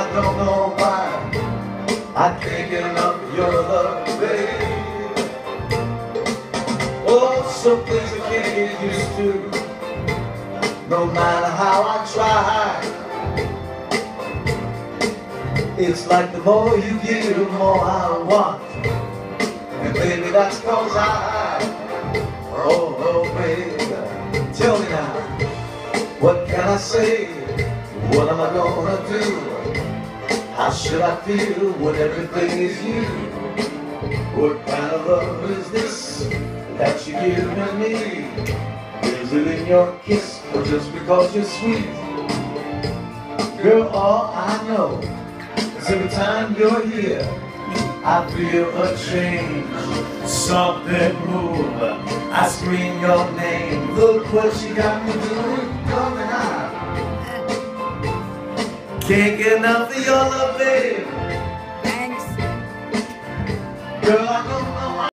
I don't know why I can't get enough of your love, baby. Oh, some things I can't get used to. No matter how I try. It's like the more you give, the more I want. And baby, that's cause I, oh, oh, baby, tell me now, what can I say? What am I gonna do? How should I feel when everything is you? What kind of love is this that you're giving me? Is it in your kiss or just because you're sweet? Girl, all I know is every time you're here, I feel a change, something move. I scream your name. Look what you got me doing, coming out. Can't get enough of your love, babe. Thanks. Girl, I know